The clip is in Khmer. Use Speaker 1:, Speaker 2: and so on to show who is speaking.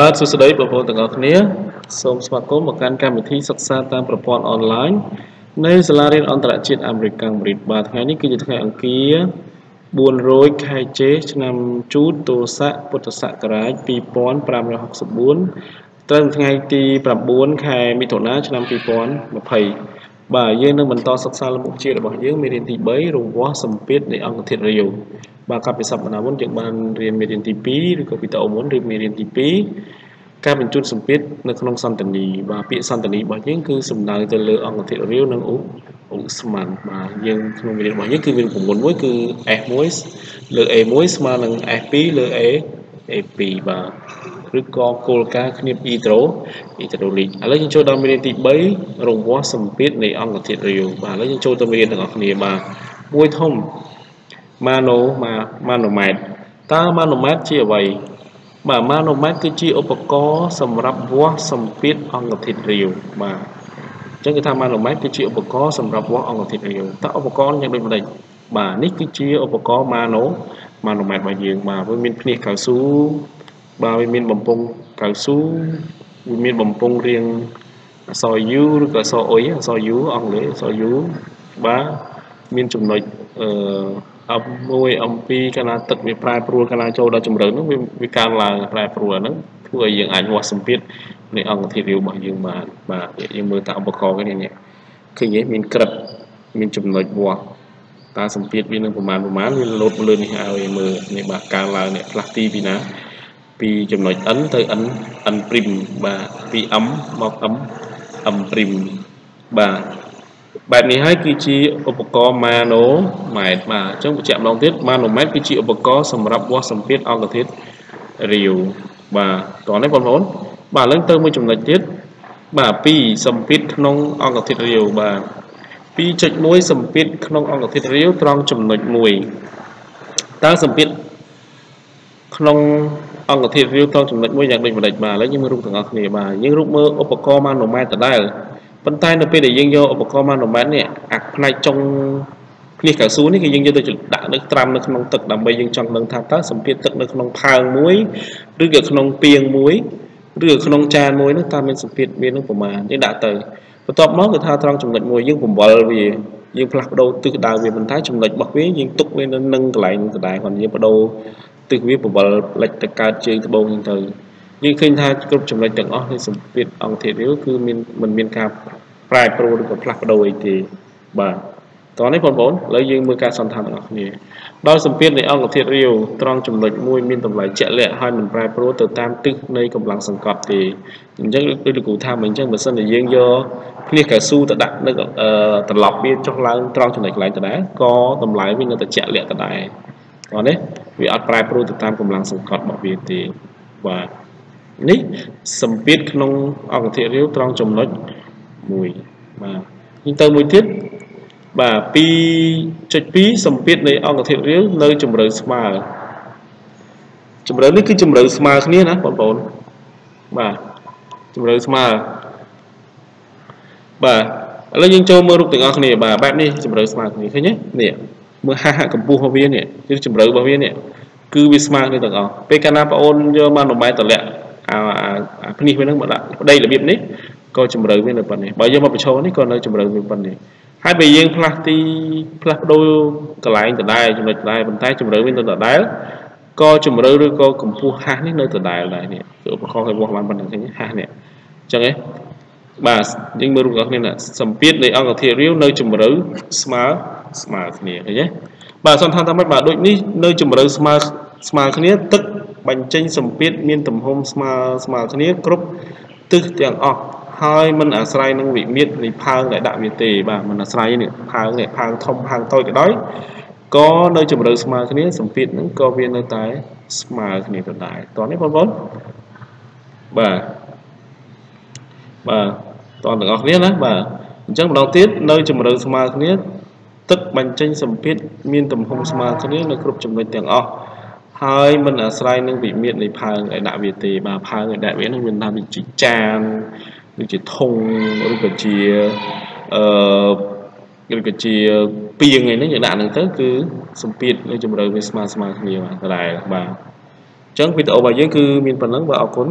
Speaker 1: បាទសួស្តីបងប្អូនទាំងអស់គ្នាសូមស្វាគមន៍មកកាន់កម្មវិធីសិក្សាតាមប្រព័ន្ធអនឡាញនៃសាលារៀនអន្តរជាតិអាមេរិកកាំងរីតបាទថ្ងៃនេះគឺជាថ្ងៃអង្គារ400ខែចេឆ្នាំជូតទស័កពុទ្ធសករាជ2564ត្រឹមថ្ងៃទី9ខែមិថុនាឆ្នាំ2020បាទយើងនឹងបន្តសិក្សាលំមុខជាតិរបស់យើងមេរៀនទី3រង្វាស់សម្ពាធនៃអង្គធាតុរាវ បាទកាលពីសប្តាហ៍មុនយើងបានរៀនមេរៀនទី2ឬក៏វីដេអូមុនរៀនមេរៀនទី2ការបញ្ជូនសម្ពាធនៅក្នុងសន្តានីបាទពាក្យសន្តានីរបស់យើងគឺសំដៅទៅលើអង្គធាតុរាវនិងឧឧស្ម័នបាទយើងក្នុងមេរៀនរបស់យើងគឺមាន9មួយគឺ S1 លើ A1 ស្មើនឹង S2 លើ A A2 បាទឬក៏គោលការណ៍គ្នាបអ៊ីត្រូអ៊ីត្រូលីកឥឡូវយើងចូលដល់មេរៀនទី3រង្វាស់សម្ពាធនៃអង្គធាតុរាវបាទឥឡូវយើងចូលទៅមេរៀនទាំងអស់គ្នាបាទមួយធំ ម៉ាណូម៉ាណូម៉ែត្រតើម៉ាណូម៉ែត្រជាអ្វីបាទម៉ាណូម៉ែត្រគឺជាឧបករណ៍សម្រាប់វាស់សម្ពាធអង្គធាតុរាវបាទអញ្ចឹងគេថាម៉ាណូម៉ែត្រគឺជាឧបករណ៍សម្រាប់វាស់អង្គធាតុរាវតើឧបករណ៍យ៉ាងដូចម្ដេចបាទនេះគឺជាឧបករណ៍ម៉ាណូម៉ាណូម៉ែត្ររបស់យើងបាទវាមានភ្នាសកៅស៊ូបាទវាមានបំពង់កៅស៊ូវាមានបំពង់រាងអក្សរ U ឬក៏អក្សរអុយអក្សរ U អង់គ្លេសអក្សរ U បាទមានចំណុចអឺ M1 M2 កាលណាទឹកវាប្រែប្រួលកាលណាចូលដល់ជំរៅហ្នឹងវាវាកើនឡើងប្រែប្រួលហ្នឹងធ្វើឲ្យយើងអាចវាស់សម្ពាធនៃអង្គធាតុរាវរបស់យើងបានបាទយើងមើលតាមឧបករណ៍នេះនេះឃើញទេមានក្រិតមានចំណុចវាស់តើសម្ពាធវានឹងប្រមាណប្រមាណវាលោតមកលើនេះឲ្យមើលនេះបាទកើនឡើងនេះផ្លាស់ទីពីណាពីចំណុច n ទៅ n n' បាទពី m មក m m' បាទ បែបនេះហើយគឺជាឧបករណ៍ម៉ាណូម៉ែត្របាទអញ្ចឹងបញ្ជាក់ម្ដងទៀតម៉ាណូម៉ែត្រគឺជាឧបករណ៍សម្រាប់វាស់សម្ពាធអង្គធាតុរាវបាទតោះនេះបងប្អូនបាទឡើងទៅមួយចំណុចទៀតបាទ2សម្ពាធក្នុងអង្គធាតុរាវបាទ2.1សម្ពាធក្នុងអង្គធាតុរាវត្រង់ចំណុច1តើសម្ពាធក្នុងអង្គធាតុរាវត្រង់ចំណុច1យ៉ាងដូចម្ដេចបាទឥឡូវយើងមើលរូបទាំងអស់គ្នាបាទយើងរូបមើលឧបករណ៍ម៉ាណូម៉ែត្រដដែល ប៉ុន្តែនៅពេលដែលយើងយកឧបករណ៍ម៉ាណូម៉ែត្រនេះអាផ្នែកចុងភ្នេះកៅស៊ូនេះគឺយើងយកទៅដាក់នៅត្រាំនៅក្នុងទឹកដើម្បីយើងចង់ដឹងថាតើសម្ពាធទឹកនៅក្នុងផើងមួយឬក៏ក្នុងពាងមួយឬក៏ក្នុងចានមួយនោះតើមានសម្ពាធវានឹងប្រមាណយើងដាក់ទៅបន្ទាប់មកគឺថាត្រង់ចំណុចមួយយើងបំបល់វាយើងផ្លាស់ប្ដូរទិសដៅវាមិនថាចំណុចរបស់វាយើងទុកវានៅនឹងកន្លែងដដែលគាត់យើងបដូរទិសវាបំបល់លិចទៅកើតជើងត្បូងហ្នឹងទៅ យើងឃើញថាគ្រប់ចំណុចទាំងអស់នៃសម្ពាធអង្គធាតុរាវគឺមានមិនមានការប្រែប្រួលឬក៏ផ្លាស់ប្ដូរអីទេបាទតោះនេះបងប្អូនឥឡូវយើងមើលការសន្និដ្ឋានទាំងអស់គ្នាដោយសម្ពាធនៃអង្គធាតុរាវត្រង់ចំណុចមួយមានតម្លៃជាក់លាក់ហើយមិនប្រែប្រួលទៅតាមទិសនៃកម្លាំងសង្កត់ទេអញ្ចឹងដូចលោកគ្រូថាមកអញ្ចឹងបើសិនជាយើងយកភ្នេះកៅស៊ូទៅដាក់នៅត្រឡប់វាចុះឡើងត្រង់ចំណុចកន្លែងដដែលក៏តម្លៃវានៅតែជាក់លាក់ដដែលតោះនេះវាអត់ប្រែប្រួលទៅតាមកម្លាំងសង្កត់របស់វាទេបាទ នេះសម្ពាធក្នុងអង្គធាតុរាវត្រង់ចំណុច1បាទយើងទៅមួយទៀតបាទ2.2សម្ពាធនៃអង្គធាតុរាវនៅជម្រៅស្មើជម្រៅនេះគឺជម្រៅស្មើគ្នាណាបងប្អូនបាទជម្រៅស្មើបាទឥឡូវយើងចូលមើលរូបទាំងអស់គ្នាបាទបែបនេះជម្រៅស្មើគ្នាឃើញទេនេះមើលហាក់កម្ពស់របស់វានេះគឺជម្រៅរបស់វានេះគឺវាស្មើគ្នាទាំងអស់ពេលកាលណាបងអូនយកម៉ាណូម៉ែត្រតម្លាក់ អាអាភ្នេះវានឹងមកដាក់ប្តីរបៀបនេះក៏ជម្រៅវានៅប៉ុណ្នេះបើយើងមកបញ្ឈរនេះក៏នៅជម្រៅវាប៉ុណ្នេះហើយបើយើងផ្លាស់ទីផ្លាស់ប្ដូរកន្លែងដដែលចំណុចដដែលប៉ុន្តែជម្រៅវានៅដដែលក៏ជម្រៅឬក៏កម្ពស់ហាស់នេះនៅដដែលដែរនេះគឺឧបករណ៍ឲ្យវាស់បានប៉ុណ្ណឹងឃើញហាស់នេះអញ្ចឹងឯងបាទយើងមើលរូបរបស់គ្នាណាសម្ពាធនៃអង្គធាតុរាវនៅជម្រៅស្មើស្មើគ្នាឃើញទេបាទសន្និដ្ឋានថាម៉េចបាទដូចនេះនៅជម្រៅស្មើស្មើគ្នាទឹក បញ្ចេញសម្ពាធមានទំហំស្មើស្មើគ្នាគ្រប់ទិសទាំងអស់ហើយមិនអាស្រ័យនឹងវិមាត្រនៃផើងដែលដាក់វាទេបាទមិនអាស្រ័យនេះផើងនេះផើងធំផើងតូចក៏ដោយក៏នៅជម្រៅស្មើគ្នាសម្ពាធហ្នឹងក៏វានៅតែស្មើគ្នាដដែលតោះនេះបងប្អូនបាទបាទតោះទាំងអស់គ្នាណាបាទអញ្ចឹងម្ដងទៀតនៅជម្រៅស្មើគ្នាទឹកបញ្ចេញសម្ពាធមានទំហំស្មើគ្នានៅគ្រប់ចំណុចទាំងអស់ ហើយមិនអាស្រ័យនឹងវិមាត្រនៃផើងដែលដាក់វាទេបាទផើងដែលដាក់វានឹងមានថាវាជាចានដូចជាធុងឬក៏ជាអឺឬក៏ជាពីងអីហ្នឹងយើងដាក់ហ្នឹងទៅគឺសម្ពាធនៅជំរឿវាស្មើស្មើគ្នាបាទដដែលបាទអញ្ចឹងវីដេអូរបស់យើងគឺមានប៉ុណ្ណឹងបាទអរគុណ